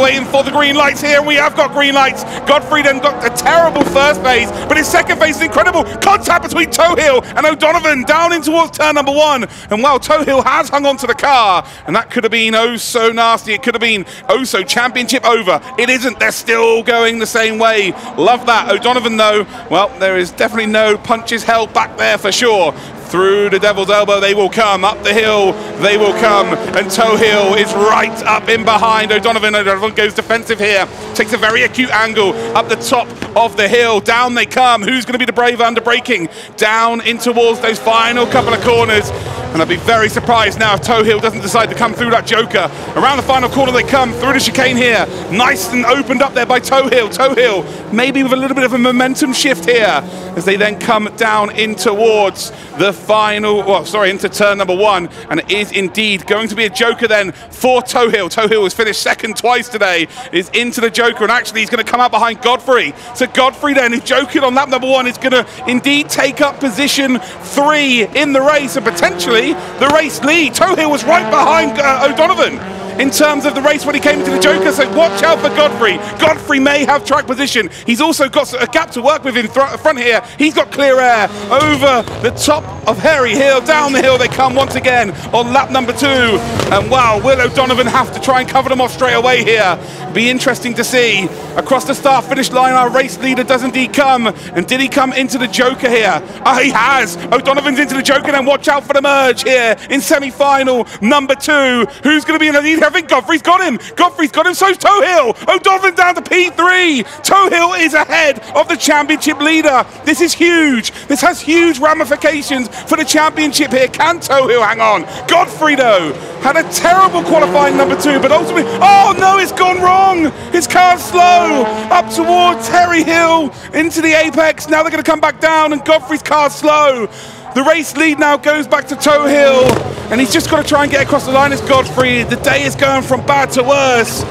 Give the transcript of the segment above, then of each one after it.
waiting for the green lights here. We have got green lights. Godfrey then got a terrible first phase, but his second phase is incredible. Contact between Tohill and O'Donovan down in towards turn number one. And while Tohill has hung on to the car, and that could have been oh so nasty. It could have been oh so championship over. It isn't. They're still going the same way. Love that. O'Donovan, though, well, there is definitely no punches held back there for sure. Through the Devil's Elbow they will come, up the hill they will come, and Tohill is right up in behind O'Donovan. O'Donovan goes defensive here, takes a very acute angle up the top of the hill. Down they come. Who's going to be the brave under braking? Down in towards those final couple of corners. And I'd be very surprised now if Tohill doesn't decide to come through that Joker. Around the final corner they come, through the chicane here. Nice and opened up there by Tohill. Tohill maybe with a little bit of a momentum shift here as they then come down in towards the final, well, sorry, into turn number one. And it is indeed going to be a Joker then for Tohill. Tohill has finished second twice today, is into the Joker, and actually he's going to come out behind Godfrey. So Godfrey then, who's joking on lap number one, is going to indeed take up position three in the race and potentially the race lead. Tohill was right behind uh, O'Donovan in terms of the race when he came into the Joker, so watch out for Godfrey. Godfrey may have track position. He's also got a gap to work with in front here. He's got clear air over the top of Harry Hill. Down the hill they come once again on lap number two. And wow, will O'Donovan have to try and cover them off straight away here? Be interesting to see. Across the start finish line, our race leader does indeed come. And did he come into the Joker here? Ah, he has. O'Donovan's into the Joker, and watch out for the merge here in semi-final number two. Who's going to be in the lead? I think Godfrey's got him. Godfrey's got him. So's Tohill. O'Donovan down to P3. Tohill is ahead of the championship leader. This is huge. This has huge ramifications for the championship here. Can Tohill hang on? Godfrey, though, had a terrible qualifying number two, but ultimately, oh no, it's gone wrong. His car's slow. Up toward Terry Hill into the apex. Now they're going to come back down, and Godfrey's car's slow. The race lead now goes back to Tohill, and he's just got to try and get across the line as Godfrey. The day is going from bad to worse.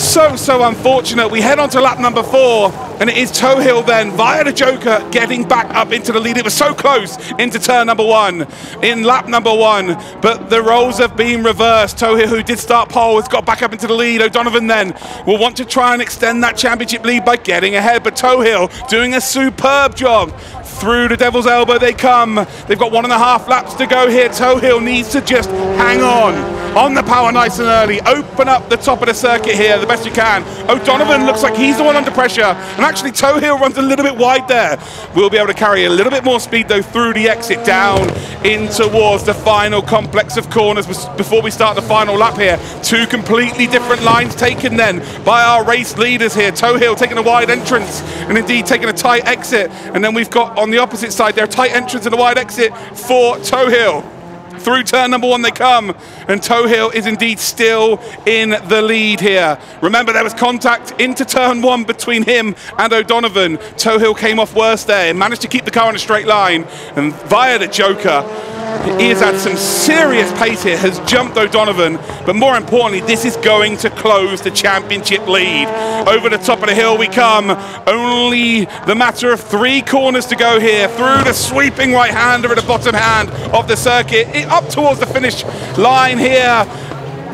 So, so unfortunate. We head on to lap number four, and it is Tohill then, via the Joker, getting back up into the lead. It was so close into turn number one, in lap number one, but the roles have been reversed. Tohill, who did start pole, has got back up into the lead. O'Donovan then will want to try and extend that championship lead by getting ahead, but Tohill doing a superb job through the Devil's Elbow they come. They've got one and a half laps to go here. Tohill needs to just hang on. On the power nice and early. Open up the top of the circuit here the best you can. O'Donovan looks like he's the one under pressure. And actually Tohill runs a little bit wide there. We'll be able to carry a little bit more speed though through the exit down in towards the final complex of corners before we start the final lap here. Two completely different lines taken then by our race leaders here. Tohill taking a wide entrance and indeed taking a tight exit. And then we've got on the opposite side there, a tight entrance and a wide exit for Tohill. Through turn number one they come, and Tohill is indeed still in the lead here. Remember, there was contact into turn one between him and O'Donovan. Tohill came off worse there, managed to keep the car in a straight line, and via the Joker, he has had some serious pace here, has jumped O'Donovan, but more importantly, this is going to close the championship lead. Over the top of the hill we come. Only the matter of three corners to go here, through the sweeping right-hander at the bottom hand of the circuit, up towards the finish line here,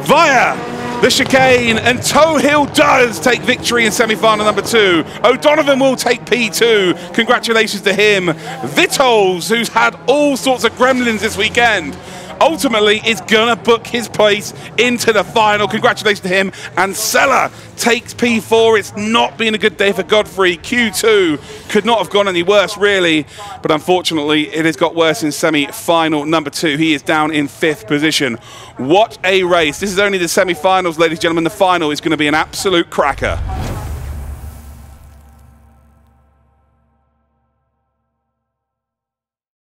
via the chicane, and Tohill does take victory in semi-final number two. O'Donovan will take P2. Congratulations to him. Vitols, who's had all sorts of gremlins this weekend, ultimately is going to book his place into the final. Congratulations to him. And Sella takes P4. It's not been a good day for Godfrey. Q2 could not have gone any worse, really. But unfortunately, it has got worse in semi-final number two. He is down in fifth position. What a race. This is only the semi-finals, ladies and gentlemen. The final is going to be an absolute cracker.